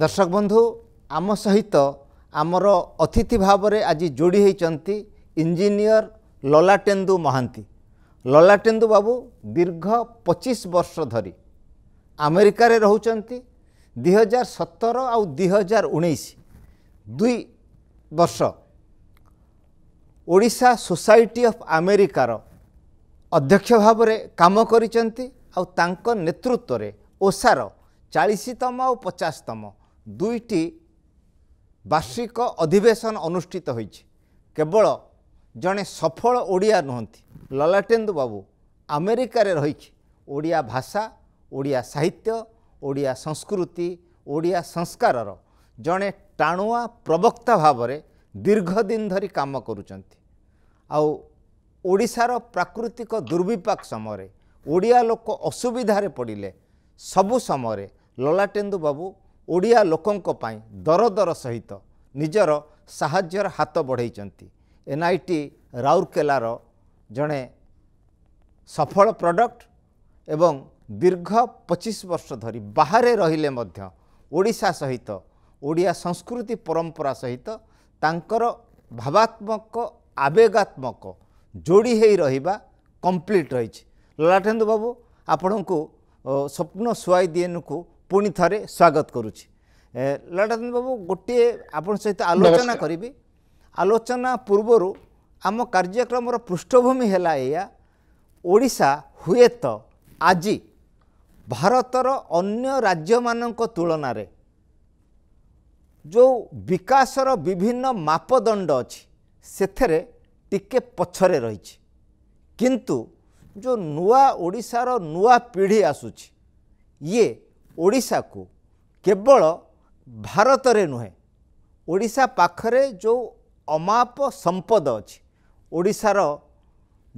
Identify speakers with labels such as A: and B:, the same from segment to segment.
A: ଦର୍ଶକ ବନ୍ଧୁ ଆମ ସହିତ ଆମର ଅତିଥି ଭାବରେ ଆଜି ଯୋଡ଼ି ହୋଇଛନ୍ତି ଇଞ୍ଜିନିୟର ଲଲାଟେନ୍ଦୁ ମହାନ୍ତି ଲଲାଟେନ୍ଦୁ ବାବୁ ଦୀର୍ଘ ପଚିଶ ବର୍ଷ ଧରି ଆମେରିକାରେ ରହୁଛନ୍ତି ଦୁଇହଜାର ସତର ଆଉ ଦୁଇହଜାର ଉଣେଇଶ ଦୁଇ ବର୍ଷ ଓଡ଼ିଶା ସୋସାଇଟି ଅଫ୍ ଆମେରିକାର ଅଧ୍ୟକ୍ଷ ଭାବରେ କାମ କରିଛନ୍ତି ଆଉ ତାଙ୍କ ନେତୃତ୍ୱରେ ଓଷାର ଚାଳିଶତମ ଆଉ ପଚାଶତମ ଦୁଇଟି ବାର୍ଷିକ ଅଧିବେଶନ ଅନୁଷ୍ଠିତ ହୋଇଛି କେବଳ ଜଣେ ସଫଳ ଓଡ଼ିଆ ନୁହନ୍ତି ଲଲାଟେନ୍ଦୁ ବାବୁ ଆମେରିକାରେ ରହିଛି ଓଡ଼ିଆ ଭାଷା ଓଡ଼ିଆ ସାହିତ୍ୟ ଓଡ଼ିଆ ସଂସ୍କୃତି ଓଡ଼ିଆ ସଂସ୍କାରର ଜଣେ ଟାଣୁଆ ପ୍ରବକ୍ତା ଭାବରେ ଦୀର୍ଘ ଦିନ ଧରି କାମ କରୁଛନ୍ତି ଆଉ ଓଡ଼ିଶାର ପ୍ରାକୃତିକ ଦୁର୍ବିପାକ ସମୟରେ ଓଡ଼ିଆ ଲୋକ ଅସୁବିଧାରେ ପଡ଼ିଲେ ସବୁ ସମୟରେ ଲଲାଟେନ୍ଦୁ ଓଡ଼ିଆ ଲୋକଙ୍କ ପାଇଁ ଦରଦର ସହିତ ନିଜର ସାହାଯ୍ୟର ହାତ ବଢ଼େଇଛନ୍ତି ଏନ୍ ଆଇ ଟି ରାଉରକେଲାର ଜଣେ ସଫଳ ପ୍ରଡ଼କ୍ଟ ଏବଂ ଦୀର୍ଘ ପଚିଶ ବର୍ଷ ଧରି ବାହାରେ ରହିଲେ ମଧ୍ୟ ଓଡ଼ିଶା ସହିତ ଓଡ଼ିଆ ସଂସ୍କୃତି ପରମ୍ପରା ସହିତ ତାଙ୍କର ଭାବାତ୍ମକ ଆବେଗାତ୍ମକ ଯୋଡ଼ି ହୋଇ ରହିବା କମ୍ପ୍ଲିଟ୍ ରହିଛି ଲଲାଟେନ୍ଦୁ ବାବୁ ଆପଣଙ୍କୁ ସ୍ୱପ୍ନ ସୁଆଇ ଦିଏନକୁ ପୁଣି ଥରେ ସ୍ୱାଗତ କରୁଛି ଲଡ଼ାଦିନ ବାବୁ ଗୋଟିଏ ଆପଣ ସହିତ ଆଲୋଚନା କରିବି ଆଲୋଚନା ପୂର୍ବରୁ ଆମ କାର୍ଯ୍ୟକ୍ରମର ପୃଷ୍ଠଭୂମି ହେଲା ଏଇଆ ଓଡ଼ିଶା ହୁଏତ ଆଜି ଭାରତର ଅନ୍ୟ ରାଜ୍ୟମାନଙ୍କ ତୁଳନାରେ ଯେଉଁ ବିକାଶର ବିଭିନ୍ନ ମାପଦଣ୍ଡ ଅଛି ସେଥିରେ ଟିକେ ପଛରେ ରହିଛି କିନ୍ତୁ ଯେଉଁ ନୂଆ ଓଡ଼ିଶାର ନୂଆ ପିଢ଼ି ଆସୁଛି ଇଏ ଓଡ଼ିଶାକୁ କେବଳ ଭାରତରେ ନୁହେଁ ଓଡ଼ିଶା ପାଖରେ ଯେଉଁ ଅମାପ ସମ୍ପଦ ଅଛି ଓଡ଼ିଶାର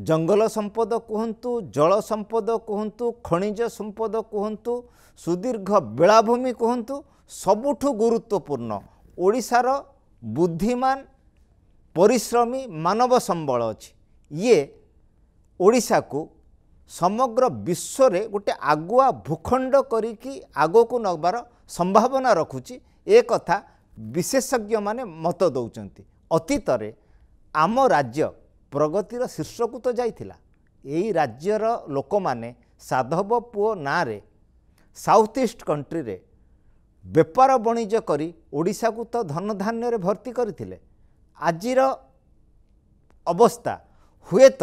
A: ଜଙ୍ଗଲ ସମ୍ପଦ କୁହନ୍ତୁ ଜଳ ସମ୍ପଦ କୁହନ୍ତୁ ଖଣିଜ ସମ୍ପଦ କୁହନ୍ତୁ ସୁଦୀର୍ଘ ବେଳାଭୂମି କୁହନ୍ତୁ ସବୁଠୁ ଗୁରୁତ୍ୱପୂର୍ଣ୍ଣ ଓଡ଼ିଶାର ବୁଦ୍ଧିମାନ ପରିଶ୍ରମୀ ମାନବ ସମ୍ବଳ ଅଛି ଇଏ ଓଡ଼ିଶାକୁ ସମଗ୍ର ବିଶ୍ୱରେ ଗୋଟେ ଆଗୁଆ ଭୂଖଣ୍ଡ କରିକି ଆଗକୁ ନେବାର ସମ୍ଭାବନା ରଖୁଛି ଏ କଥା ବିଶେଷଜ୍ଞମାନେ ମତ ଦେଉଛନ୍ତି ଅତୀତରେ ଆମ ରାଜ୍ୟ ପ୍ରଗତିର ଶୀର୍ଷକୁ ତ ଯାଇଥିଲା ଏଇ ରାଜ୍ୟର ଲୋକମାନେ ସାଧବ ପୁଅ ନାଁରେ ସାଉଥ୍ ଇଷ୍ଟ କଣ୍ଟ୍ରିରେ ବେପାର ବଣିଜ କରି ଓଡ଼ିଶାକୁ ତ ଧନଧାନ୍ୟରେ ଭର୍ତ୍ତି କରିଥିଲେ ଆଜିର ଅବସ୍ଥା ହୁଏତ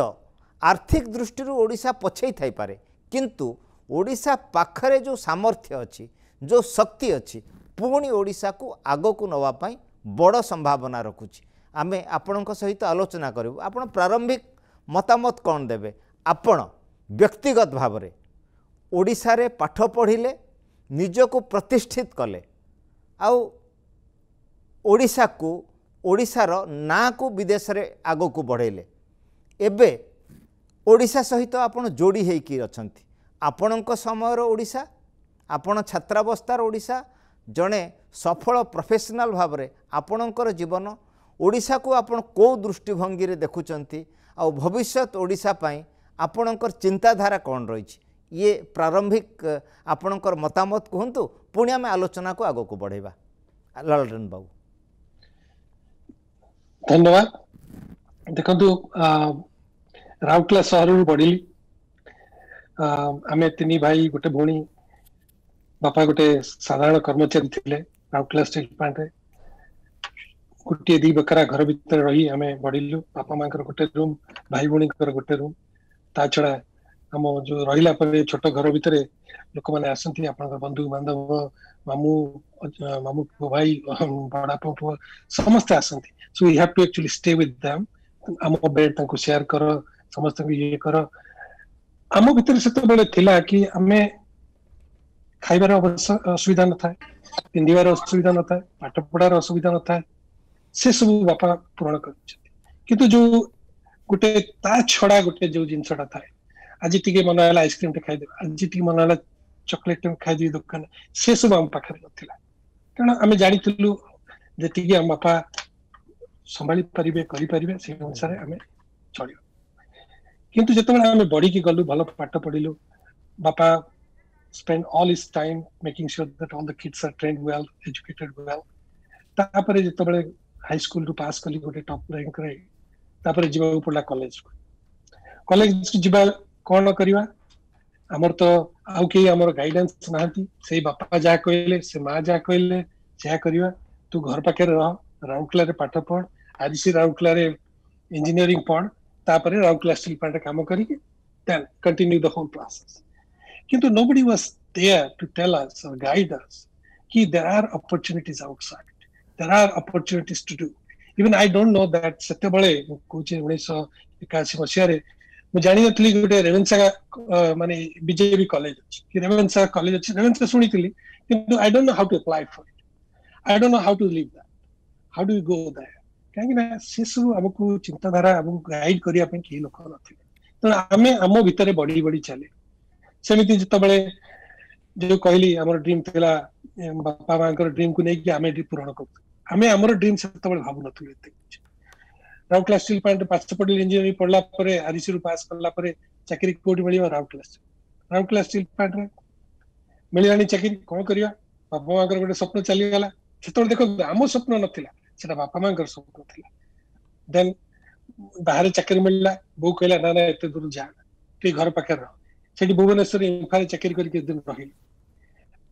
A: ଆର୍ଥିକ ଦୃଷ୍ଟିରୁ ଓଡ଼ିଶା ପଛେଇ ଥାଇପାରେ କିନ୍ତୁ ଓଡ଼ିଶା ପାଖରେ ଯେଉଁ ସାମର୍ଥ୍ୟ ଅଛି ଯେଉଁ ଶକ୍ତି ଅଛି ପୁଣି ଓଡ଼ିଶାକୁ ଆଗକୁ ନେବା ପାଇଁ ବଡ଼ ସମ୍ଭାବନା ରଖୁଛି ଆମେ ଆପଣଙ୍କ ସହିତ ଆଲୋଚନା କରିବୁ ଆପଣ ପ୍ରାରମ୍ଭିକ ମତାମତ କ'ଣ ଦେବେ ଆପଣ ବ୍ୟକ୍ତିଗତ ଭାବରେ ଓଡ଼ିଶାରେ ପାଠ ପଢ଼ିଲେ ନିଜକୁ ପ୍ରତିଷ୍ଠିତ କଲେ ଆଉ ଓଡ଼ିଶାକୁ ଓଡ଼ିଶାର ନାଁକୁ ବିଦେଶରେ ଆଗକୁ ବଢ଼େଇଲେ ଏବେ ଓଡ଼ିଶା ସହିତ ଆପଣ ଯୋଡ଼ି ହୋଇକି ଅଛନ୍ତି ଆପଣଙ୍କ ସମୟର ଓଡ଼ିଶା ଆପଣ ଛାତ୍ରାବସ୍ଥାର ଓଡ଼ିଶା ଜଣେ ସଫଳ ପ୍ରଫେସନାଲ୍ ଭାବରେ ଆପଣଙ୍କର ଜୀବନ ଓଡ଼ିଶାକୁ ଆପଣ କେଉଁ ଦୃଷ୍ଟିଭଙ୍ଗୀରେ ଦେଖୁଛନ୍ତି ଆଉ ଭବିଷ୍ୟତ ଓଡ଼ିଶା ପାଇଁ ଆପଣଙ୍କର ଚିନ୍ତାଧାରା କ'ଣ ରହିଛି ଇଏ ପ୍ରାରମ୍ଭିକ ଆପଣଙ୍କର ମତାମତ କୁହନ୍ତୁ ପୁଣି ଆମେ ଆଲୋଚନାକୁ ଆଗକୁ ବଢ଼େଇବା ଲାଲଡ୍ରେନ୍ ବାବୁ
B: ଧନ୍ୟବାଦ ଦେଖନ୍ତୁ ରାଉରକେଲା ସହରରୁ ବଢ଼ିଲି ଆମେ ତିନି ଭାଇ ଗୋଟେ ଭଉଣୀ बापा गोटे साधारण कर्मचारी थे राउरकला स्टील प्लांट गोटे दी बकरा घर भितर रही आम बढ़िल बापा माँ गोटे रूम भाई भाई गोटे रूम ता छड़ा आम जो रहा छोट घर भितर लोक मैंने आसती आप बंधु बांधव मामू मामू पु भाई बड़ा पु समस्त आसती you have to actually stay with them um bed share कर समस्त ये कर आम भितर से तो कि हमें खाइबार असुविधा न था पिंधार असुविधा न था पाठ पढ़ार असुविधा न था से सब बापा पूरण कर छड़ा गोटे जो जिन आज टे मन आइसक्रीम टे खाइद आज टे मन चकोलेट टे दुकान से सब आम पाखे ना कारण आम जानूल जी आम बापा संभाली पारे करेंसार चलो कितने जो बढ़ी गलु भल पाठ पढ़िल बापा spend all his time making sure that all the kids are trained well, educated well. ତାପରେ ଯେତେବେଳେ ହାଇସ୍କୁଲରୁ ପାସ୍ କଲି ଗୋଟେ ଟପ୍ ର୍ୟାଙ୍କରେ ତାପରେ ଯିବାକୁ ପଡ଼ିଲା କଲେଜକୁ କଲେଜକୁ ଯିବା କ'ଣ କରିବା ଆମର ତ ଆଉ କେହି ଆମର ଗାଇଡାନ୍ସ ନାହାନ୍ତି ସେଇ ବାପା ଯାହା କହିଲେ ସେ ମା ଯାହା କହିଲେ ସେୟା କରିବା ତୁ ଘର ପାଖରେ ରହ ରାଉରକେଲାରେ ପାଠ ପଢ ଆଜି ସେ ରାଉରକେଲାରେ ଇଞ୍ଜିନିୟରିଂ ପଢ ତାପରେ ରାଉରକେଲା ଷ୍ଟିଲ୍ ପ୍ଲାଣ୍ଟରେ କାମ କରିକି then continue the whole process কিন্তু nobody was there to tell us or guide us hey, there are opportunities outside there are opportunities to do even i don't know that ସେତେବେଳେ ମୁଁ କହୁଛି ଉଣେଇଶହ ଏକାଅଶୀ ମସିହାରେ ମୁଁ ଜାଣିନଥିଲି ଗୋଟେ ରେଭେନ୍ସା ମାନେ ବିଜେପି କଲେଜ ଅଛି କି ରେଭେନ୍ସା କଲେଜ ଅଛି ରେଭେନ୍ସା ଶୁଣିଥିଲି କିନ୍ତୁ I don't know how to apply for it I don't know how to live that how do go that କାହିଁକିନା ସେସବୁ ଆମକୁ ଚିନ୍ତାଧାରା ଆମକୁ ଗାଇଡ୍ କରିବା ପାଇଁ କେହି ଲୋକ ନଥିଲେ ତେଣୁ ଆମେ ଆମ ଭିତରେ ବଢି ବଢି ଚାଲିଲୁ ସେମିତି ଯେତେବେଳେ ଯୋଉ କହିଲି ଆମର ଡ୍ରିମ୍ ଥିଲା ବାପା ମାଙ୍କର ଡ୍ରିମ୍ କୁ ନେଇକି ଆମେ ଏଠି ପୂରଣ କରୁଥିଲୁ ଆମେ ଆମର ଡ୍ରିମ୍ ସେତେବେଳେ ଭାବୁନଥିଲୁ ଏତେ କିଛି ରାଉରକେଲା ଷ୍ଟିଲ୍ ପ୍ଲାଣ୍ଟ ପାଠ ପଢିଲି ଇଞ୍ଜିନିୟରିଂ ପଢିଲା ପରେ ଆରିସିରୁ ପାସ୍ କଲା ପରେ ଚାକିରି କୋଉଠି ମିଳିବ ରାଉରକେଲା ଷ୍ଟିଲ୍ ରାଉରକେଲା ଷ୍ଟିଲ୍ ପ୍ଲାଣ୍ଟରେ ମିଳିଲାଣି ଚାକିରି କଣ କରିବା ବାପା ମାଙ୍କର ଗୋଟେ ସ୍ୱପ୍ନ ଚାଲିଗଲା ସେତେବେଳେ ଦେଖନ୍ତୁ ଆମ ସ୍ୱପ୍ନ ନଥିଲା ସେଟା ବାପା ମାଙ୍କର ସ୍ୱପ୍ନ ଥିଲା ଦେନ୍ ବାହାରେ ଚାକିରି ମିଳିଲା ବୋଉ କହିଲା ନା ନା ଏତେ ଦୂର ଯାଆନା ଟିକେ ଘର ପାଖରେ ରହ ସେଠି ଭୁବନେଶ୍ୱରରେ ଇମ୍ଫାରେ ଚାକିରି କରିକି ଏତେ ଦିନ ରହିଲି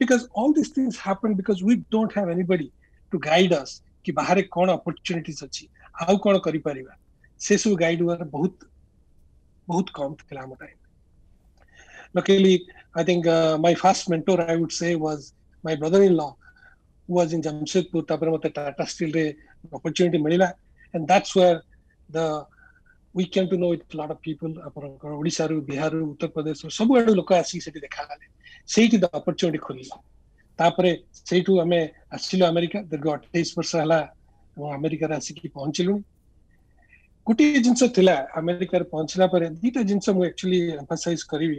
B: because all this things happen because we don't have anybody to guide us କି ବାହାରେ କ'ଣ ଅପରଚ୍ୟୁନିଟିଜ୍ ଅଛି ଆଉ କ'ଣ କରିପାରିବା ସେସବୁ ଗାଇଡ୍ ହେବାର ବହୁତ ବହୁତ କମ୍ ଥିଲା ଆମ time Luckily, I think uh, my first mentor, I would say, was my brother-in-law, who was in Jamshedpur, Tata Steel Day opportunity in Manila. And that's where the we came to know it a lot of people ଆପଣଙ୍କର ଓଡ଼ିଶାରୁ ବିହାରରୁ ଉତ୍ତରପ୍ରଦେଶରୁ ସବୁଆଡ଼ୁ ଲୋକ ଆସିକି ସେଠି ଦେଖାହେଲେ ସେଇଠି opportunity ଖୋଲିଲା ତାପରେ ସେଇଠୁ ଆମେ ଆସିଲୁ ଆମେରିକା ଦୀର୍ଘ ଅଠେଇଶ ବର୍ଷ ହେଲା ଆମେରିକାରେ ଆସିକି ପହଞ୍ଚିଲୁଣି ଗୋଟିଏ ଜିନିଷ ଥିଲା ଆମେରିକାରେ ପହଞ୍ଚିଲା ପରେ ଦିଟା ଜିନିଷ ମୁଁ ଆକ୍ଚୁଆଲି ଏମ୍ଫାସାଇଜ କରିବି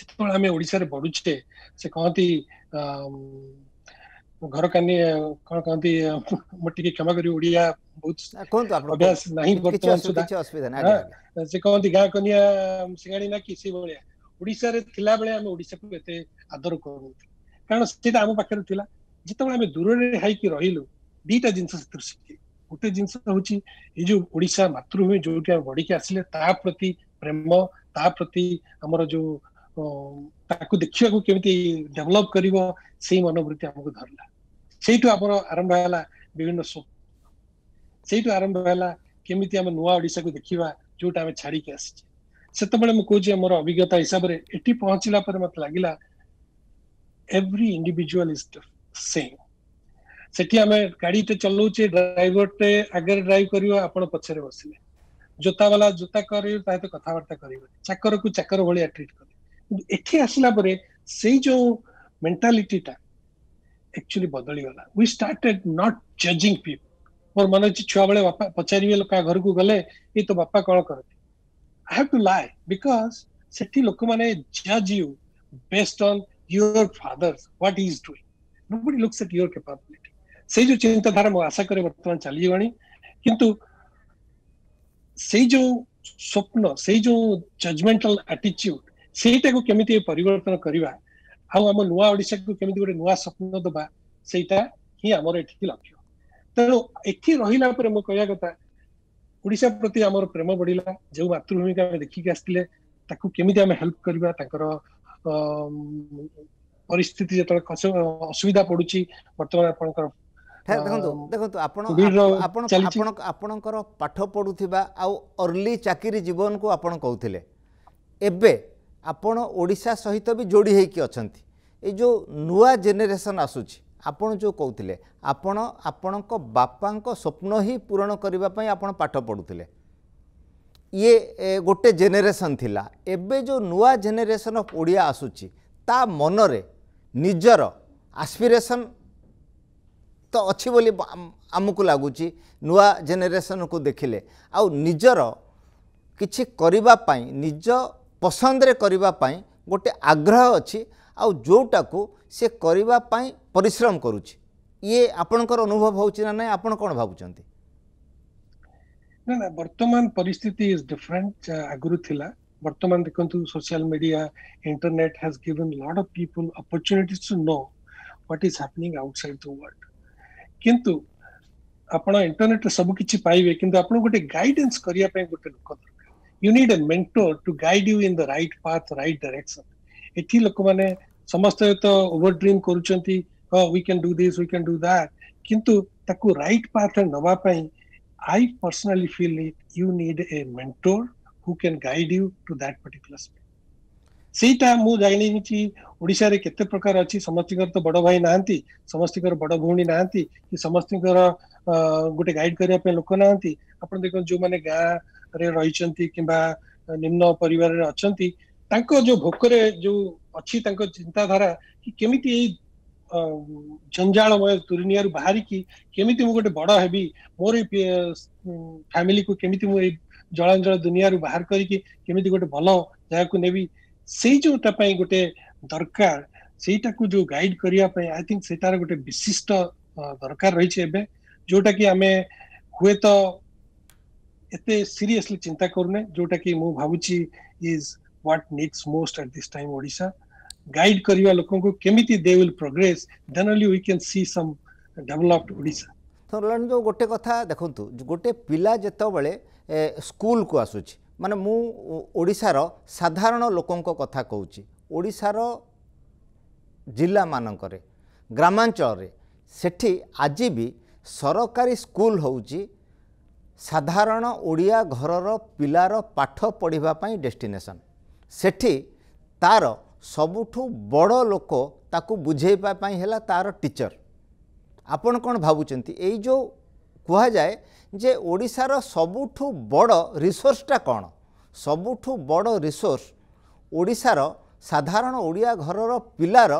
B: ଯେତେବେଳେ ଆମେ ଓଡ଼ିଶାରେ ବଢୁଛେ ସେ କହନ୍ତି ଘର କାନି କଣ କହନ୍ତି ମୁଁ ଟିକେ କ୍ଷମା କରି ଓଡ଼ିଆ ବହୁତ ଅଭ୍ୟାସ ନାହିଁ ବର୍ତ୍ତମାନ ସୁଦ୍ଧା ସେ କହନ୍ତି ଗାଁ କନିଆ ସିଙ୍ଗାଣି ନା କି ସେଇଭଳିଆ ଓଡ଼ିଶାରେ ଥିଲାବେଳେ ଆମେ ଓଡ଼ିଶାକୁ ଏତେ ଆଦର କରୁନଥିଲୁ କାରଣ ସେଇଟା ଆମ ପାଖରେ ଥିଲା ଯେତେବେଳେ ଆମେ ଦୂରରେ ହେଇକି ରହିଲୁ ଦିଟା ଜିନିଷ ସେଥିରୁ ଶିଖିଲୁ ଗୋଟେ ଜିନିଷ ହଉଛି ଏଇ ଯୋଉ ଓଡ଼ିଶା ମାତୃଭୂମି ଯୋଉଠି ଆମେ ବଢିକି ଆସିଲେ ତା ପ୍ରତି ପ୍ରେମ ତା ପ୍ରତି ଆମର ଯୋଉ ତାକୁ ଦେଖିବାକୁ କେମିତି ଡେଭଲପ କରିବ ସେଇ ମନୋବୃତ୍ତି ଆମକୁ ଧରିଲା आरंभ है देखा जो छाड़ी आसचे कहे मोर अभिज्ञता हिसाब से ये मत लगला एवरी इंडिजुआल सेम से आम गाड़ीटे चलाऊे ड्राइवर टे आगे ड्राइव कर पचरे बसिले जोतावाला जोता कर कथबार्ता कर चाकर को चाकर भाया ट्रिट कर से जो मेन्टालीटा actually ବଦଳିଗଲା we started not judging people ମୋର ମନେ ଅଛି ଛୁଆବେଳେ ବାପା ପଚାରିବେ କାହା ଘରକୁ ଗଲେ ଏଇ ତ ବାପା କଣ କରନ୍ତି I have to lie because ସେଠି ଲୋକମାନେ ଜଜ୍ you based on your father what he is doing nobody looks at your capability ସେଇ ଯୋଉ ଚିନ୍ତାଧାରା ମୁଁ ଆଶା କରେ ବର୍ତ୍ତମାନ ଚାଲିଯିବାଣି କିନ୍ତୁ ସେଇ ଯୋଉ ସ୍ୱପ୍ନ ସେଇ ଯୋଉ ଜଜମେଣ୍ଟାଲ ଆଟିଚ୍ୟୁଡ ସେଇଟାକୁ କେମିତି ପରିବର୍ତ୍ତନ କରିବା ଆଉ ଆମ ନୂଆ ଓଡ଼ିଶାକୁ କେମିତି ଗୋଟେ ନୂଆ ସ୍ୱପ୍ନ ଦେବା ସେଇଟା ହିଁ ଆମର ଏଠି ଲକ୍ଷ୍ୟ ତେଣୁ ଏଠି ରହିଲା ପରେ ମୁଁ କହିବା କଥା ଓଡ଼ିଶା ପ୍ରତି ଆମର ପ୍ରେମ ବଢିଲା ଯେଉଁ ମାତୃଭୂମିକୁ ଆମେ ଦେଖିକି ଆସିଥିଲେ ତାକୁ କେମିତି ଆମେ ହେଲ୍ପ କରିବା ତାଙ୍କର ପରିସ୍ଥିତି ଯେତେବେଳେ ଅସୁବିଧା ପଡୁଛି ବର୍ତ୍ତମାନ ଆପଣଙ୍କର
A: ଦେଖନ୍ତୁ ଦେଖନ୍ତୁ ଆପଣ ଆପଣ ଆପଣ ଆପଣଙ୍କର ପାଠ ପଢୁଥିବା ଆଉ ଅର୍ଲି ଚାକିରି ଜୀବନକୁ ଆପଣ କହୁଥିଲେ ଏବେ ଆପଣ ଓଡ଼ିଶା ସହିତ ବି ଯୋଡ଼ି ହୋଇକି ଅଛନ୍ତି ଏ ଯେଉଁ ନୂଆ ଜେନେରେସନ୍ ଆସୁଛି ଆପଣ ଯେଉଁ କହୁଥିଲେ ଆପଣ ଆପଣଙ୍କ ବାପାଙ୍କ ସ୍ୱପ୍ନ ହିଁ ପୂରଣ କରିବା ପାଇଁ ଆପଣ ପାଠ ପଢ଼ୁଥିଲେ ଇଏ ଗୋଟେ ଜେନେରେସନ୍ ଥିଲା ଏବେ ଯେଉଁ ନୂଆ ଜେନେରେସନ୍ ଅଫ୍ ଓଡ଼ିଆ ଆସୁଛି ତା ମନରେ ନିଜର ଆସ୍ପିରେସନ୍ ତ ଅଛି ବୋଲି ଆମକୁ ଲାଗୁଛି ନୂଆ ଜେନେରେସନ୍କୁ ଦେଖିଲେ ଆଉ ନିଜର କିଛି କରିବା ପାଇଁ ନିଜ ପସନ୍ଦରେ କରିବା ପାଇଁ ଗୋଟେ ଆଗ୍ରହ ଅଛି ଆଉ ଯେଉଁଟାକୁ ସେ କରିବା ପାଇଁ ପରିଶ୍ରମ କରୁଛି ଇଏ ଆପଣଙ୍କର ଅନୁଭବ ହେଉଛି ନା ନାହିଁ ଆପଣ କ'ଣ ଭାବୁଛନ୍ତି
B: ନା ନା ବର୍ତ୍ତମାନ ପରିସ୍ଥିତି ଇଜ୍ ଡିଫରେଣ୍ଟ ଆଗରୁ ଥିଲା ବର୍ତ୍ତମାନ ଦେଖନ୍ତୁ social media internet has given lot of people opportunities to know what is happening outside the world କିନ୍ତୁ ଆପଣ ଇଣ୍ଟରନେଟ୍ରେ ସବୁ କିଛି ପାଇବେ କିନ୍ତୁ ଆପଣଙ୍କୁ ଗୋଟେ ଗାଇଡେନ୍ସ କରିବା ପାଇଁ ଗୋଟେ ଲୋକ ଦରକାର you need a mentor to guide you in the right path right direction ये लोक मैंने समस्त तो ओवर हाँ, ड्रीम कर do this we can do that किंतु ताको right path नवापाई I personally feel it you need a mentor who can guide you to that particular सेटा मु जाइनि छि ओडिसा रे केते प्रकार अछि समस्तिकर तो बडो भाई नाहंती समस्तिकर बडो भूणी नाहंती कि समस्तिकर हाँ, गुटे गाइड करिया पे लोक नाहंती अपन देखन जो माने गा रही कि निम्न पर अच्छा जो भोक जो अच्छी चिंताधारा किमी जंजाड़मय तुरी बाहर की गोटे बड़ हेबी मोर फैमिली को कमि जलांजल दुनिया बाहर करमी गोटे भल जगह ने जो गोटे दरकार से जो गाइड करने आई थिंक से गोटे विशिष्ट दरकार रही है जोटा कि आम हुए तो ଏତେ ସିରିୟସଲି ଚିନ୍ତା କରୁନେ ଯୋଉଟାକି ମୁଁ ଭାବୁଛି is what needs most at this time Odisha guide କରିବା ଲୋକଙ୍କୁ କେମିତି they will progress then only we can see some developed Odisha
A: ସରଲାଣି ଯେଉଁ ଗୋଟେ କଥା ଦେଖନ୍ତୁ ଗୋଟେ ପିଲା ଯେତେବେଳେ ସ୍କୁଲକୁ ଆସୁଛି ମାନେ ମୁଁ ଓଡ଼ିଶାର ସାଧାରଣ ଲୋକଙ୍କ କଥା କହୁଛି ଓଡ଼ିଶାର ଜିଲ୍ଲାମାନଙ୍କରେ ଗ୍ରାମାଞ୍ଚଳରେ ସେଠି ଆଜି ବି ସରକାରୀ ସ୍କୁଲ ହେଉଛି ସାଧାରଣ ଓଡ଼ିଆ ଘରର ପିଲାର ପାଠ ପଢ଼ିବା ପାଇଁ ଡେଷ୍ଟିନେସନ୍ ସେଠି ତାର ସବୁଠୁ ବଡ଼ ଲୋକ ତାକୁ ବୁଝେଇବା ପାଇଁ ହେଲା ତାର ଟିଚର ଆପଣ କ'ଣ ଭାବୁଛନ୍ତି ଏଇ ଯେଉଁ କୁହାଯାଏ ଯେ ଓଡ଼ିଶାର ସବୁଠୁ ବଡ଼ ରିସୋର୍ସଟା କ'ଣ ସବୁଠୁ ବଡ଼ ରିସୋର୍ସ ଓଡ଼ିଶାର ସାଧାରଣ ଓଡ଼ିଆ ଘରର ପିଲାର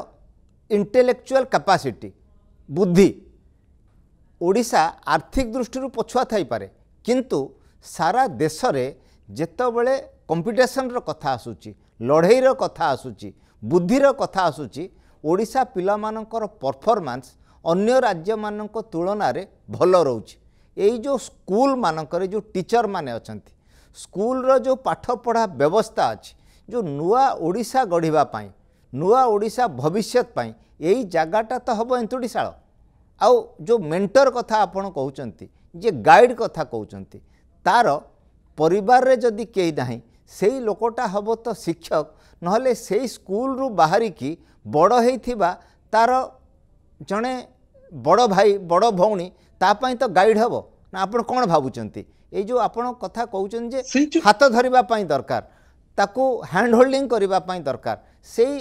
A: ଇଣ୍ଟେଲେକ୍ଚୁଆଲ କାପାସିଟି ବୁଦ୍ଧି ଓଡ଼ିଶା ଆର୍ଥିକ ଦୃଷ୍ଟିରୁ ପଛୁଆ ଥାଇପାରେ କିନ୍ତୁ ସାରା ଦେଶରେ ଯେତେବେଳେ କମ୍ପିଟିସନ୍ର କଥା ଆସୁଛି ଲଢ଼େଇର କଥା ଆସୁଛି ବୁଦ୍ଧିର କଥା ଆସୁଛି ଓଡ଼ିଶା ପିଲାମାନଙ୍କର ପରଫର୍ମାନ୍ସ ଅନ୍ୟ ରାଜ୍ୟମାନଙ୍କ ତୁଳନାରେ ଭଲ ରହୁଛି ଏଇ ଯେଉଁ ସ୍କୁଲମାନଙ୍କରେ ଯେଉଁ ଟିଚରମାନେ ଅଛନ୍ତି ସ୍କୁଲର ଯେଉଁ ପାଠପଢ଼ା ବ୍ୟବସ୍ଥା ଅଛି ଯେଉଁ ନୂଆ ଓଡ଼ିଶା ଗଢ଼ିବା ପାଇଁ ନୂଆ ଓଡ଼ିଶା ଭବିଷ୍ୟତ ପାଇଁ ଏଇ ଜାଗାଟା ତ ହେବ ଏନ୍ତୁଡ଼ିଶାଳ ଆଉ ଯେଉଁ ମେଣ୍ଟର କଥା ଆପଣ କହୁଛନ୍ତି যে গাইড কথা কৌঁচ তার পরিবারে যদি কে না সেই লোকটা হব তো শিক্ষক নহলে সেই স্কুলরু বাহারিকি বড় হয়েଥିବା তার জনে বড় ভাই বড় ভৌণী তাপাই তো গাইড হব না আপনার কোণ ভাবুচার এই যে আপনার কথা কৌছেন যে হাত ধরা দরকার তাকে হ্যান্ড হোল্ডিং করা দরকার সেই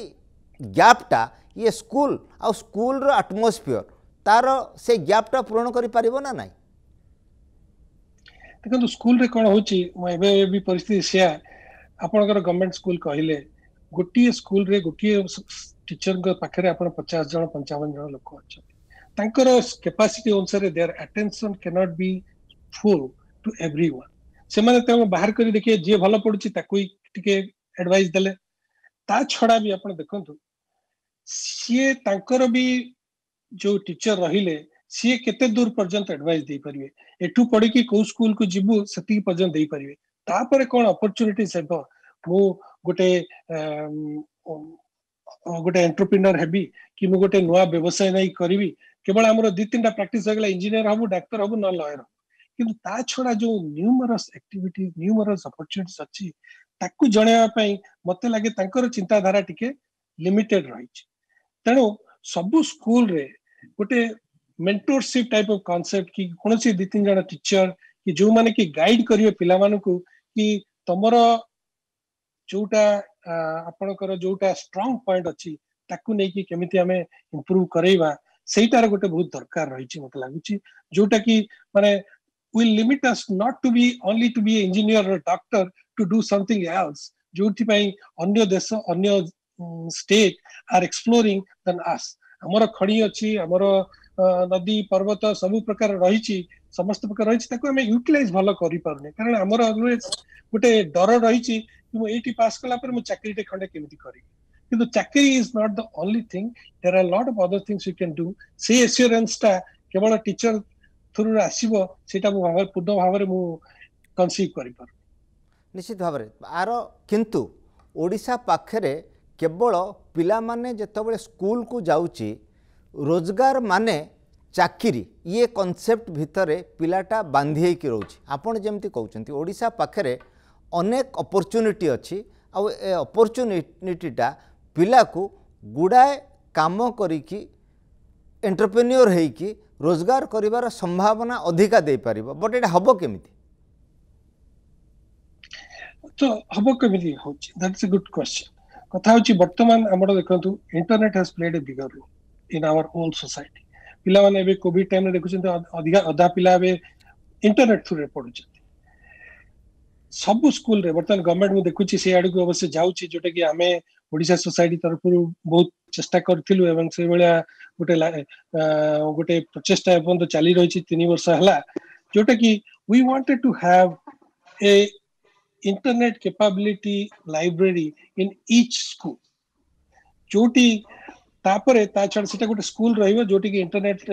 A: গ্যাপটা ইয়ে স্কুল আকুলর আটমোসফিয়র তার সেই গ্যাপটা পূরণ করে পাব না নাই
B: ଦେଖନ୍ତୁ ସ୍କୁଲରେ କ'ଣ ହେଉଛି ମୁଁ ଏବେ ବି ପରିସ୍ଥିତି ସେୟା ଆପଣଙ୍କର ଗଭର୍ଣ୍ଣମେଣ୍ଟ ସ୍କୁଲ କହିଲେ ଗୋଟିଏ ସ୍କୁଲରେ ଗୋଟିଏ ଟିଚରଙ୍କ ପାଖରେ ଆପଣ ପଚାଶ ଜଣ ପଞ୍ଚାବନ ଜଣ ଲୋକ ଅଛନ୍ତି ତାଙ୍କର କେପାସିଟି ଅନୁସାରେ their attention cannot be full to everyone ସେମାନେ ତାଙ୍କୁ ବାହାର କରି ଦେଖିବେ ଯିଏ ଭଲ ପଡୁଛି ତାକୁ ଟିକେ ଆଡଭାଇସ ଦେଲେ ତା ଛଡା ବି ଆପଣ ଦେଖନ୍ତୁ ସିଏ ତାଙ୍କର ବି ଯୋଉ ଟିଚର ରହିଲେ सी के दूर पर्यटन एडवाइस दे पारे एठू पढ़ की कौ स्कूल को जीव से पर्यटन दे पारे तापर कौन अपॉर्चुनिटीज हे मु गोटे गोटे एंटरप्रेन्योर हेबी कि मुझे गोटे नुआ व्यवसाय नहीं करी केवल आम दि तीन प्राक्ट हो गला इंजीनियर हम डाक्टर हम ना लयर कि छड़ा जो न्यूमरस ନ୍ୟୁମରସ୍ न्यूमरस अपरचुनिट अच्छी ଅଛି ତାକୁ ଜଣାଇବା ପାଇଁ ମତେ ଲାଗେ ତାଙ୍କର ଚିନ୍ତାଧାରା ଟିକେ ଲିମିଟେଡ୍ ରହିଛି मेन्टोरसीप टाइप अफ कनसेप्ट कि कौन सी दि तीन जन टीचर कि जो मैंने कि गाइड करेंगे पे कि तुम जोटा आपणकर जोटा स्ट्रंग पॉइंट अच्छी केमी आम इम्प्रुव करवा सहीटार गोटे बहुत दरकार रही मत लगुच जोटा कि मानने will limit us not to be only to be engineer और doctor to do something else जो अन्य देश अन्य state are exploring than us आमर खड़ी अच्छी ନଦୀ ପର୍ବତ ସବୁ ପ୍ରକାର ରହିଛି ସମସ୍ତ ପ୍ରକାର ରହିଛି ତାକୁ ଆମେ ୟୁଟିଲାଇଜ ଭଲ କରିପାରୁନି କାରଣ ଆମର ଗୋଟେ ଡର ରହିଛି ମୁଁ ଏଇଠି ପାସ୍ କଲା ପରେ ମୁଁ ଚାକିରିଟେ ଖଣ୍ଡେ କେମିତି କରିବି କିନ୍ତୁ ଚାକିରି is not the only thing there are lot of other things you can do ସେଇ ଏସିଓରାନ୍ସଟା କେବଳ ଟିଚର ଥ୍ରୁରୁ ଆସିବ ସେଇଟା ମୁଁ ଭାବରେ ପୂର୍ଣ୍ଣ ଭାବରେ ମୁଁ କନସିଭ୍ କରିପାରୁ
A: ନିଶ୍ଚିତ ଭାବରେ ଆର କିନ୍ତୁ ଓଡ଼ିଶା ପାଖରେ କେବଳ ପିଲାମାନେ ଯେତେବେଳେ ସ୍କୁଲକୁ ଯାଉଛି ରୋଜଗାର ମାନେ ଚାକିରି ଇଏ କନସେପ୍ଟ ଭିତରେ ପିଲାଟା ବାନ୍ଧି ହେଇକି ରହୁଛି ଆପଣ ଯେମିତି କହୁଛନ୍ତି ଓଡ଼ିଶା ପାଖରେ ଅନେକ ଅପରଚ୍ୟୁନିଟି ଅଛି ଆଉ ଏ ଅପରଚ୍ୟୁନିଟିଟା ପିଲାକୁ ଗୁଡ଼ାଏ କାମ କରିକି ଏଣ୍ଟରପ୍ରେନିଓର ହେଇକି ରୋଜଗାର କରିବାର ସମ୍ଭାବନା ଅଧିକା ଦେଇପାରିବ ବଟ୍ ଏଇଟା ହବ କେମିତି
B: ତ ହବ କେମିତି ହଉଛି that is a good question କଥା ହଉଛି ବର୍ତ୍ତମାନ ଆମର ଦେଖନ୍ତୁ internet has played a in our own society. ପିଲାମାନେ ଏବେ କୋଭିଡ ଟାଇମରେ ଦେଖୁଛନ୍ତି ଅଧିକା ଅଧା ପିଲା ଏବେ ଇଣ୍ଟରନେଟ ଥ୍ରୁରେ ପଢୁଛନ୍ତି ସବୁ ସ୍କୁଲରେ ବର୍ତ୍ତମାନ ଗଭର୍ଣ୍ଣମେଣ୍ଟ ମୁଁ ଦେଖୁଛି ସେ ଆଡକୁ ଅବଶ୍ୟ ଯାଉଛି ଯୋଉଟା କି ଆମେ ଓଡିଶା ସୋସାଇଟି ତରଫରୁ ବହୁତ ଚେଷ୍ଟା କରିଥିଲୁ ଏବଂ ସେଇଭଳିଆ ଗୋଟେ ଗୋଟେ ପ୍ରଚେଷ୍ଟା ଏପର୍ଯ୍ୟନ୍ତ ଚାଲି ରହିଛି ତିନି ବର୍ଷ ହେଲା ଯୋଉଟା କି we wanted to have a internet capability library in each school ଯୋଉଠି ତାପରେ ତା ଛଡ଼ା ସେଟା ଗୋଟେ ସ୍କୁଲ ରହିବ ଯୋଉଠିକି ଇଣ୍ଟରନେଟ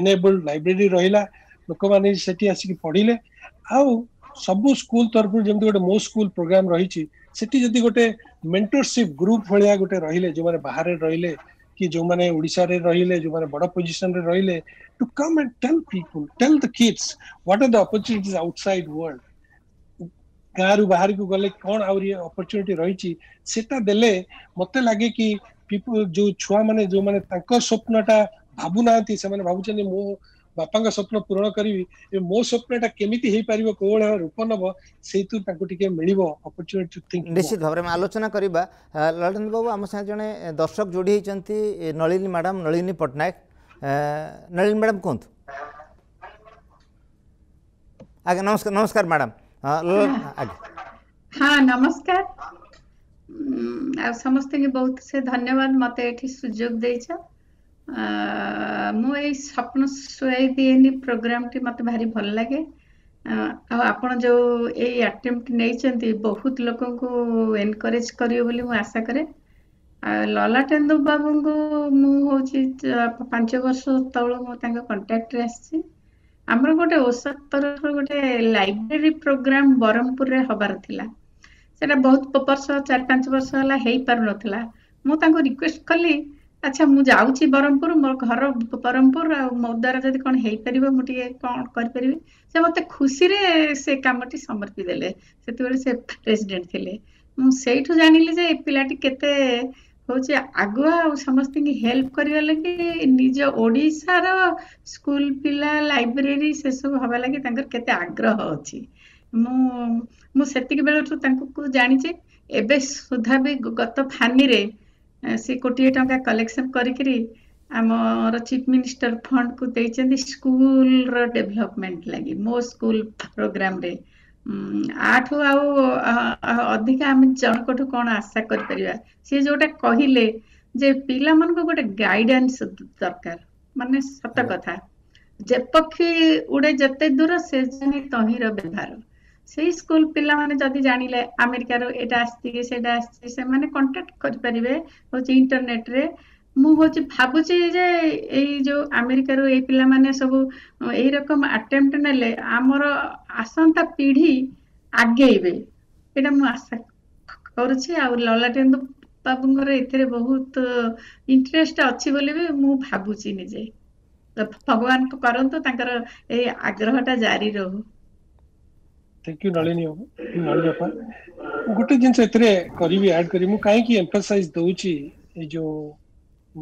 B: ଏନେବଲ୍ଡ ଲାଇବ୍ରେରୀ ରହିଲା ଲୋକମାନେ ସେଠି ଆସିକି ପଢିଲେ ଆଉ ସବୁ ସ୍କୁଲ ତରଫରୁ ଯେମିତି ଗୋଟେ ମୋ ସ୍କୁଲ ପ୍ରୋଗ୍ରାମ ରହିଛି ସେଠି ଯଦି ଗୋଟେ ମେଣ୍ଟରସିପ ଗ୍ରୁପ ଭଳିଆ ଗୋଟେ ରହିଲେ ଯେଉଁମାନେ ବାହାରେ ରହିଲେ କି ଯେଉଁମାନେ ଓଡ଼ିଶାରେ ରହିଲେ ଯେଉଁମାନେ ବଡ଼ ପୋଜିସନରେ ରହିଲେ to come and tell people tell the kids what are the opportunities outside world ଗାଁରୁ ବାହାରକୁ ଗଲେ କ'ଣ ଆହୁରି ଅପରଚୁନିଟି ରହିଛି ସେଟା ଦେଲେ ମତେ ଲାଗେ କି ପିପୁ ଯୋଉ ଛୁଆମାନେ ଯୋଉମାନେ ତାଙ୍କ ସ୍ୱପ୍ନଟା ଭାବୁନାହାନ୍ତି ସେମାନେ ଭାବୁଛନ୍ତି ମୋ ବାପାଙ୍କ ସ୍ୱପ୍ନ ପୂରଣ କରିବି ଏବେ ମୋ ସ୍ୱପ୍ନଟା କେମିତି ହେଇପାରିବ କୋଉ ଭଳିଆ ରୂପ ନେବ ସେଇଥିରୁ ତାଙ୍କୁ ଟିକେ ମିଳିବ ଅପରଚ୍ୟୁନିଟି ଟୁ ଥିଙ୍କ
A: ନିଶ୍ଚିତ ଭାବରେ ଆମେ ଆଲୋଚନା କରିବା ଲଳିତ ବାବୁ ଆମ ସାଙ୍ଗେ ଜଣେ ଦର୍ଶକ ଯୋଡ଼ି ହେଇଛନ୍ତି ନଳିନୀ ମ୍ୟାଡ଼ାମ୍ ନଳିନୀ ପଟ୍ଟନାୟକ ନଳିନୀ ମ୍ୟାଡ଼ାମ୍ କୁହନ୍ତୁ ଆଜ୍ଞା ନମସ୍କାର ନମସ୍କାର ମ୍ୟାଡ଼ାମ୍ ଆଜ୍ଞା
C: ହଁ ନମସ୍କାର ଆଉ ସମସ୍ତଙ୍କୁ ବହୁତ ସେ ଧନ୍ୟବାଦ ମୋତେ ଏଠି ସୁଯୋଗ ଦେଇଛ ମୁଁ ଏଇ ସ୍ୱପ୍ନ ଶୁଆଇ ଦିଏନି ପ୍ରୋଗ୍ରାମଟି ମୋତେ ଭାରି ଭଲ ଲାଗେ ଆଉ ଆପଣ ଯୋଉ ଏଇ ଆଟେମ୍ପ୍ଟ ନେଇଛନ୍ତି ବହୁତ ଲୋକଙ୍କୁ ଏନକରେଜ କରିବେ ବୋଲି ମୁଁ ଆଶା କରେ ଆଉ ଲଲା ଟେନ୍ଦୁ ବାବୁଙ୍କୁ ମୁଁ ହେଉଛି ପାଞ୍ଚ ବର୍ଷ ତଳୁ ମୁଁ ତାଙ୍କ କଣ୍ଟାକ୍ଟରେ ଆସିଛି ଆମର ଗୋଟେ ଓଷା ତରଫରୁ ଗୋଟେ ଲାଇବ୍ରେରୀ ପ୍ରୋଗ୍ରାମ ବ୍ରହ୍ମପୁରରେ ହବାର ଥିଲା ᱥᱮᱨᱮ ະ বহুত পপরছ চার পাঁচ বছর হলা হেই পার নথলা মু તાংকো রিকুয়েস্ট কলি আচ্ছা মু যাওছি বরমপুর ম ঘর পরম্পর মউদা রাজা কোন হেই পারিব মুটি এক কাউন্ট কর পারিব সে মতে খুশি রে সে কামটি সমর্পিত দেলে সেতেরে সে প্রেসিডেন্ট থিলে মু সেইটু জানিলে যে এ পিলাটি কতে হয় যে আগুয়া ও সামস্থি কি হেল্প করিবা লাগি যে নিজা ওড়িশার স্কুল পিলা লাইব্রেরি সেসু হওয়া লাগি তাংকো কতে আগ্রহ আছে ମୁଁ ମୁଁ ସେତିକି ବେଳଠୁ ତାଙ୍କୁ ଜାଣିଛି ଏବେ ସୁଦ୍ଧା ବି ଗତ ଫାନିରେ ସେ କୋଟିଏ ଟଙ୍କା କଲେକ୍ସନ୍ କରିକିରି ଆମର ଚିଫ୍ ମିନିଷ୍ଟର ଫଣ୍ଡକୁ ଦେଇଛନ୍ତି ସ୍କୁଲର ଡେଭଲପମେଣ୍ଟ ଲାଗି ମୋ ସ୍କୁଲ ପ୍ରୋଗ୍ରାମରେ ଆଠୁ ଆଉ ଅଧିକା ଆମେ ଜଣଙ୍କଠୁ କ'ଣ ଆଶା କରିପାରିବା ସିଏ ଯୋଉଟା କହିଲେ ଯେ ପିଲାମାନଙ୍କୁ ଗୋଟେ ଗାଇଡାନ୍ସ ଦରକାର ମାନେ ସତ କଥା ଯେପକ୍ଷୀ ଉଡ଼େ ଯେତେ ଦୂର ସେ ଜଣେ ତହିଁର ବ୍ୟବହାର ସେଇ ସ୍କୁଲ ପିଲାମାନେ ଯଦି ଜାଣିଲେ ଆମେରିକାରୁ ଏଇଟା ଆସିଛି ସେଇଟା ଆସିଛି ସେମାନେ କଣ୍ଟାକ୍ଟ କରିପାରିବେ ହଉଛି ଇଣ୍ଟରନେଟରେ ମୁଁ ହଉଛି ଭାବୁଛି ଯେ ଏଇ ଯୋଉ ଆମେରିକାରୁ ଏଇ ପିଲାମାନେ ସବୁ ଏଇ ରକମ ଆଟେମ୍ପ୍ଟ ନେଲେ ଆମର ଆସନ୍ତା ପିଢି ଆଗେଇବେ ଏଇଟା ମୁଁ ଆଶା କରୁଛି ଆଉ ଲଲାଟେନ୍ଦୁ ବାବୁଙ୍କର ଏଥିରେ ବହୁତ ଇଣ୍ଟରେଷ୍ଟ ଅଛି ବୋଲି ବି ମୁଁ ଭାବୁଛି ନିଜେ ଭଗବାନ କରନ୍ତୁ ତାଙ୍କର ଏଇ ଆଗ୍ରହଟା ଜାରି ରହୁ
B: थैंक यू नलिनी बाबू नलिनी नलियप्पा गोटे जिन एड करी ऐड करी मु एम्फसाइज दउची ए जो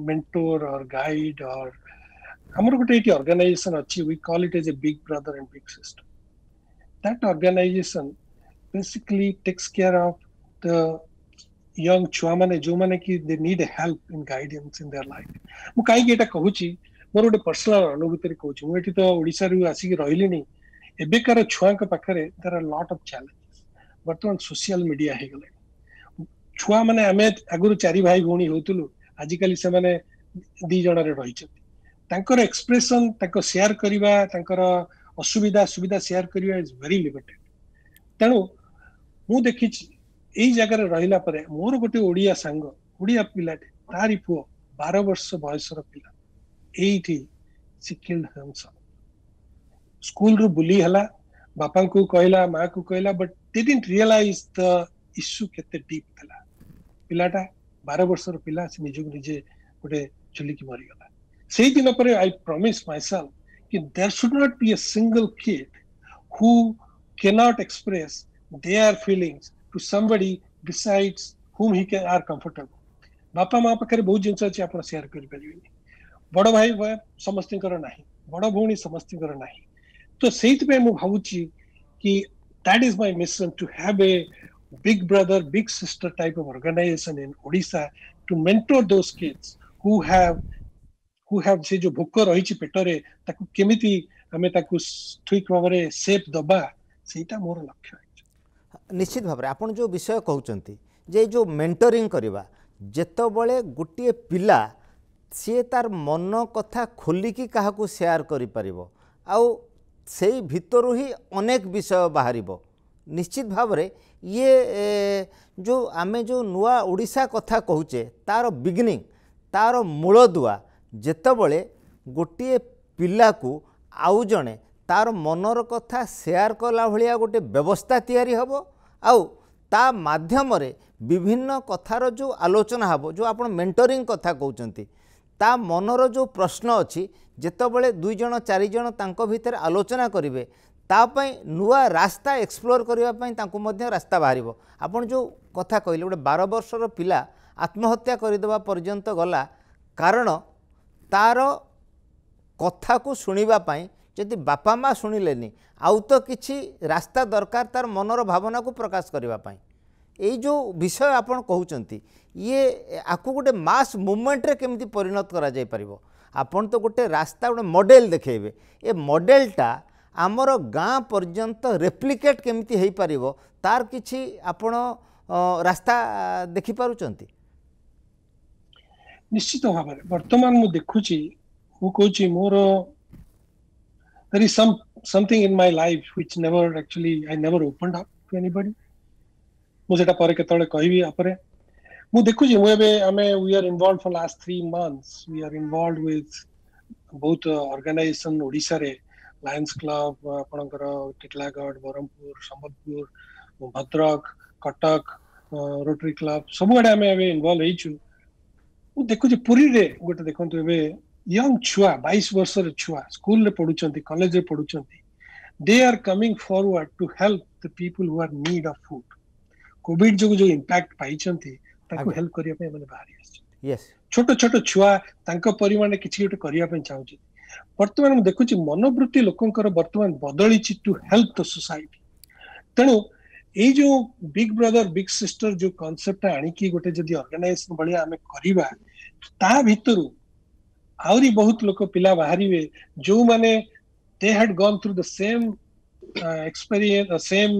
B: मेन्टोर और गाइड और आम गोटे ये अर्गानाइजेसन अच्छी we call it as a big brother and big sister that organisation basically takes care of the young छुआ मैंने जो मैंने कि they need help in guidance in their life मुझे कहीं की मोर गोटे पर्सनल अनुभूति कहूँ मुझे तो ओडिसा रु आसिक रही ಎಬ್ಬಿಕರ ಛುವಾಂಕ ಪಕ್ಕರೆ there are lot of challenges ବର୍ତ୍ତମାନ ସୋସିଆଲ ମିଡିଆ ହେଇଗଲାଣି ଛୁଆମାନେ ଆମେ ଆଗରୁ ଚାରି ଭାଇ ଭଉଣୀ ହଉଥିଲୁ ଆଜିକାଲି ସେମାନେ ଦି ଜଣରେ ରହିଛନ୍ତି ତାଙ୍କର ଏକ୍ସପ୍ରେସନ ତାଙ୍କ ସେୟାର କରିବା ତାଙ୍କର ଅସୁବିଧା ସୁବିଧା ସେୟାର କରିବା ଇଜ ଭେରି ଲିମିଟେଡ ତେଣୁ ମୁଁ ଦେଖିଛି ଏଇ ଜାଗାରେ ରହିଲା ପରେ ମୋର ଗୋଟେ ଓଡ଼ିଆ ସାଙ୍ଗ ଓଡ଼ିଆ ପିଲାଟେ ତାରି ପୁଅ ବାର ବର୍ଷ ବୟସର ପିଲା ଏଇଠି ସିକିଲ୍ଡ ହେମସନ୍ स्कूल रु बुली हला बापा को कहला माँ को कहला but they didn't realise the issue के डीप थला पिलाटा बार वर्ष पिला से निजुक निजे गोटे चुलिक मरीगला से दिन पर आई प्रमिस माइसेल्फ कि there should not be a single kid who can not express they are to somebody decides whom he can are comfortable बापा माँ पाखे बहुत जिनस अच्छे आप सेयार करें बड़ भाई समस्ती ना बड़ भी समस्ती ना तो सेहत में भावुची कि that is my mission to have a big brother, big sister type of organization in Odisha to mentor those kids who have who have से जो भोक रही पेटरे ताकू केमिति आमे ताकू ठीक भावरे सेप दबा सेटा मोर
A: लक्ष्य निश्चित भावरे आपण जो विषय कहउचंती जे जो मेंटरिंग करबा ଯେତେବେଳେ ଗୋଟିଏ ପିଲା ସିଏ ତାର ମନ କଥା ଖୋଲିକି କାହାକୁ ସେୟାର କରିପାରିବ ଆଉ ସେଇ ଭିତରୁ ହିଁ ଅନେକ ବିଷୟ ବାହାରିବ ନିଶ୍ଚିତ ଭାବରେ ଇଏ ଯେଉଁ ଆମେ ଯେଉଁ ନୂଆ ଓଡ଼ିଶା କଥା କହୁଛେ ତା'ର ବିଗିନିଂ ତା'ର ମୂଳଦୁଆ ଯେତେବେଳେ ଗୋଟିଏ ପିଲାକୁ ଆଉ ଜଣେ ତା'ର ମନର କଥା ସେୟାର କଲା ଭଳିଆ ଗୋଟେ ବ୍ୟବସ୍ଥା ତିଆରି ହେବ ଆଉ ତା ମାଧ୍ୟମରେ ବିଭିନ୍ନ କଥାର ଯେଉଁ ଆଲୋଚନା ହେବ ଯେଉଁ ଆପଣ ମେଣ୍ଟରିଂ କଥା କହୁଛନ୍ତି ତା ମନର ଯେଉଁ ପ୍ରଶ୍ନ ଅଛି যেতবে দুইজন চারিজন তাঁক ভিতরে আলোচনা করবে তাপাই নূয়া রাস্তা এক্সপ্লোর করা তাঁকু রাস্তা বাহার আপনার যে কথা কহিলেন গোটে বার বর্ষর পিলা আত্মহত্যা করিদেবা পর্যন্ত গলা কারণ তার কথাকু শুণবা যদি বাপা মা শুণিলেনি আউ তো কিছু রাস্তা দরকার তার মনর ভাবনাকু প্রকাশ করা এই যে বিষয় আপনার কুমার ইয়ে আকু গোটে মাস মুভমেন্টরে কমিটি পরিণত করা যাই পারিব ଆପଣ ତ ଗୋଟେ ରାସ୍ତା ଗୋଟେ ମଡ଼େଲ୍ ଦେଖାଇବେ ଏ ମଡ଼େଲ୍ଟା ଆମର ଗାଁ ପର୍ଯ୍ୟନ୍ତ ରେପ୍ଲିକେଟ୍ କେମିତି ହୋଇପାରିବ ତାର କିଛି ଆପଣ ରାସ୍ତା ଦେଖିପାରୁଛନ୍ତି
B: ନିଶ୍ଚିତ ଭାବରେ ବର୍ତ୍ତମାନ ମୁଁ ଦେଖୁଛି ମୁଁ କହୁଛି ମୋର there is some something in my life which never actually I never opened up to anybody ମୁଁ ସେଟା ପରେ କେତେବେଳେ କହିବି ୟା ପରେ Mudekuji Muebe, I mean, we are involved for last three months. We are involved with both uh, organization Odisha, Lions Club, Panangara, Titlagad, Barampur, Sambalpur, Bhadrak, Katak, Rotary club ସବୁଆଡ଼େ ଆମେ ଏବେ involve ହେଇଛୁ ମୁଁ ଦେଖୁଛି ପୁରୀରେ ଗୋଟେ ଦେଖନ୍ତୁ ଏବେ ୟଙ୍ଗ ଛୁଆ ବାଇଶ ବର୍ଷର ଛୁଆ ସ୍କୁଲରେ ପଢୁଛନ୍ତି କଲେଜରେ ପଢୁଛନ୍ତି they are coming forward to help the people who are need of food Covid ଯୋଗୁଁ ଯୋଉ ଇମ୍ପାକ୍ଟ ପାଇଛନ୍ତି ତାକୁ ହେଲ୍ପ କରିବା ପାଇଁ ଏମାନେ ବାହାରି ଆସିଛନ୍ତି ଛୋଟ ଛୋଟ ଛୁଆ ତାଙ୍କ ପରିମାଣରେ କିଛି ଗୋଟେ କରିବା ପାଇଁ ଚାହୁଁଛନ୍ତି ବର୍ତ୍ତମାନ ମୁଁ ଦେଖୁଛି ମନୋବୃତ୍ତି ଲୋକଙ୍କର ବର୍ତ୍ତମାନ ବଦଳିଛି ଟୁ ହେଲ୍ପ ଦ ସୋସାଇଟି ତେଣୁ ଏଇ ଯୋଉ ବିଗ୍ ବ୍ରଦର ବିଗ୍ ସିଷ୍ଟର ଯୋଉ କନସେପ୍ଟଟା ଆଣିକି ଗୋଟେ ଯଦି ଅର୍ଗାନାଇଜେସନ ଭଳିଆ ଆମେ କରିବା ତା ଭିତରୁ ଆହୁରି ବହୁତ ଲୋକ ପିଲା ବାହାରିବେ ଯୋଉମାନେ they had gone through the same experience same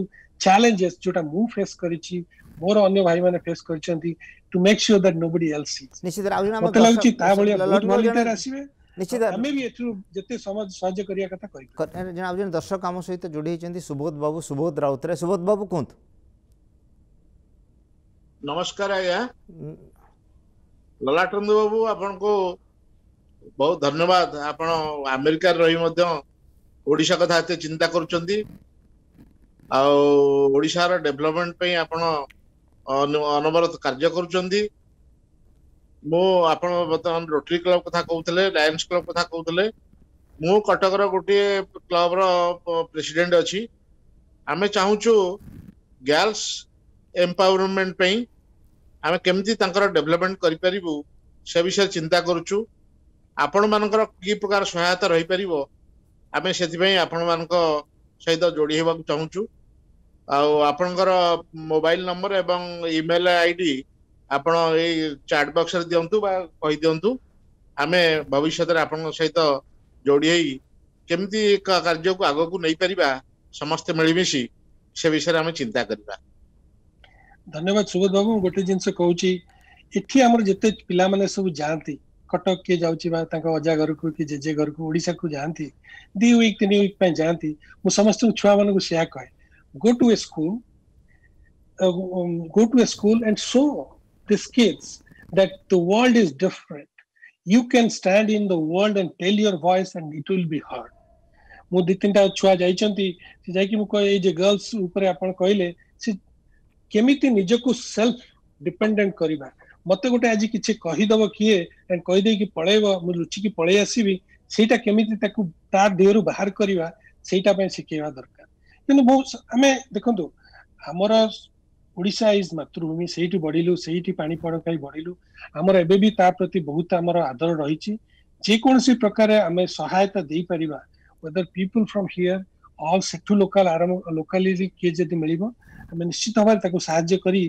B: challenges ଯୋଉଟା ମୁଁ ଫେସ୍ କରିଛି ମୋର ଅନ୍ୟ ଭାଇମାନେ ଫେସ୍ କରିଛନ୍ତି to make sure that nobody else sees
A: ନିଶ୍ଚିତ
B: ମୋତେ ଲାଗୁଛି ତା ଭଳିଆ ବହୁତ ଭଲଣ୍ଟିୟର ଆସିବେ
A: ନିଶ୍ଚିତ
B: ଆମେ ବି ଏଥିରୁ ଯେତେ ସମାଜ ସାହାଯ୍ୟ କରିବା କଥା କରିବା
A: ଜଣେ ଆଉ ଜଣେ ଦର୍ଶକ ଆମ ସହିତ ଯୋଡ଼ି ହେଇଛନ୍ତି ସୁବୋଧ ବାବୁ ସୁବୋଧ ରାଉତରାୟ ସୁବୋଧ ବାବୁ କୁହନ୍ତୁ
D: ନମସ୍କାର ଆଜ୍ଞା ଲଲାଟନ୍ଦୁ ବାବୁ ଆପଣଙ୍କୁ ବହୁତ ଧନ୍ୟବାଦ ଆପଣ ଆମେରିକାରେ ରହି ମଧ୍ୟ ଓଡ଼ିଶା କଥା ଏତେ ଚିନ୍ତା କରୁଛନ୍ତି ଆଉ ଓଡ଼ିଶାର ଡେଭଲପମେଣ୍ଟ ପାଇଁ ଆପଣ ଅନବରତ କାର୍ଯ୍ୟ କରୁଛନ୍ତି ମୁଁ ଆପଣ ବର୍ତ୍ତମାନ ରୋଟରୀ କ୍ଲବ କଥା କହୁଥିଲେ ଲାୟନ୍ସ କ୍ଲବ କଥା କହୁଥିଲେ ମୁଁ କଟକର ଗୋଟିଏ କ୍ଲବର ପ୍ରେସିଡେଣ୍ଟ ଅଛି ଆମେ ଚାହୁଁଛୁ ଗାର୍ଲସ୍ ଏମ୍ପାୱରମେଣ୍ଟ ପାଇଁ ଆମେ କେମିତି ତାଙ୍କର ଡେଭଲପମେଣ୍ଟ କରିପାରିବୁ ସେ ବିଷୟରେ ଚିନ୍ତା କରୁଛୁ ଆପଣମାନଙ୍କର କି ପ୍ରକାର ସହାୟତା ରହିପାରିବ ଆମେ ସେଥିପାଇଁ ଆପଣମାନଙ୍କ ସହିତ ଯୋଡ଼ି ହେବାକୁ ଚାହୁଁଛୁ आपणकर मोबाइल नंबर एवं इमेल आईडी आपण ए चैट बॉक्स रे दियंतु बा कहि दियंतु हमें भविष्य रे आपण सहित जोडीई केमिति कार्य को आगो को नहीं परबा समस्त मिलिमिसी से
B: विषय रे हमें चिंता करबा धन्यवाद सुबोध बाबू गोटे जिंस कहउची इथि हमर जते पिला माने सब जानती कटक के जाउची बा तांका अजा घर को कि जेजे घर को उड़ीसा को जानती दी वीक तीन वीक पे जानती मु समस्त छुआ मन को शेयर कय go to a school, uh, um, go to a school and show these kids that the world is different. You can stand in the world and tell your voice, and it will be heard. ମୁଁ ଦୁଇ ତିନିଟା ଛୁଆ ଯାଇଛନ୍ତି ସେ ଯାଇକି ମୁଁ କହେ ଏଇ ଯେ ଗର୍ଲସ ଉପରେ ଆପଣ କହିଲେ ସେ କେମିତି ନିଜକୁ ସେଲ୍ଫ ଡିପେଣ୍ଡେଣ୍ଟ କରିବା ମତେ ଗୋଟେ ଆଜି କିଛି କହିଦବ କିଏ କହିଦେଇକି ପଳେଇବ ମୁଁ ଲୁଚିକି ପଳେଇ ଆସିବି ସେଇଟା କେମିତି ତାକୁ ତା ଦେହରୁ ବାହାର କରିବା ସେଇଟା ପାଇଁ ଶିଖେଇବା ଦରକାର କିନ୍ତୁ ବହୁତ ଆମେ ଦେଖନ୍ତୁ ଆମର ଓଡ଼ିଶା ଇଜ୍ ମାତୃଭୂମି ସେଇଠି ବଢ଼ିଲୁ ସେଇଠି ପାଣି ପଡ଼କାଇ ବଢ଼ିଲୁ ଆମର ଏବେ ବି ତା ପ୍ରତି ବହୁତ ଆମର ଆଦର ରହିଛି ଯେକୌଣସି ପ୍ରକାରେ ଆମେ ସହାୟତା ଦେଇପାରିବା whether people from here all ସେଠୁ ଲୋକାଲ ଆରମ୍ଭ ଲୋକାଲିରେ କିଏ ଯଦି ମିଳିବ ଆମେ ନିଶ୍ଚିତ ଭାବରେ ତାକୁ ସାହାଯ୍ୟ କରି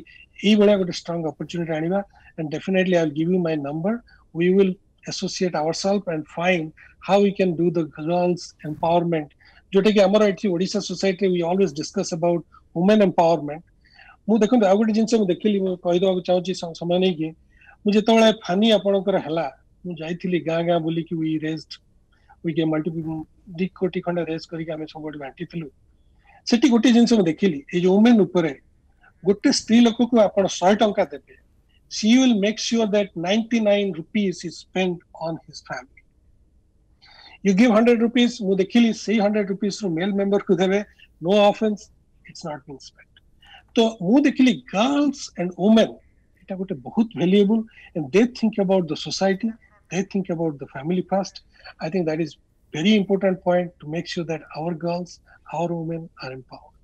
B: ଏଇଭଳିଆ ଗୋଟେ ଷ୍ଟ୍ରଙ୍ଗ ଅପରଚ୍ୟୁନିଟି ଆଣିବା and definitely I give you my number we will associate ourselves and find how we can do the girls empowerment जोटा कि आमर Voda society we always discuss about women empowerment मुझे देखते आउ गोटे जिन देख ली कहीदेक चाहिए समय नहीं कि मुझे जो फानी आपणी गाँ गाँ बोल कि मल्टीपल दि कोटी खंडे रेज करूँ से गोटे जिन देख ली ये वुमेन गोटे स्त्री लोक को आप शहे टाँग देते she will make sure that ninety nine rupees is spent on his You give 100 rupees, they kill say 100 rupees to male member kudave, no offense, it's not being spent. So, Mudekili, girls and women, it about a valuable, and they think about the society, they think about the family past. I think that is very important point to make sure that our girls, our women are empowered.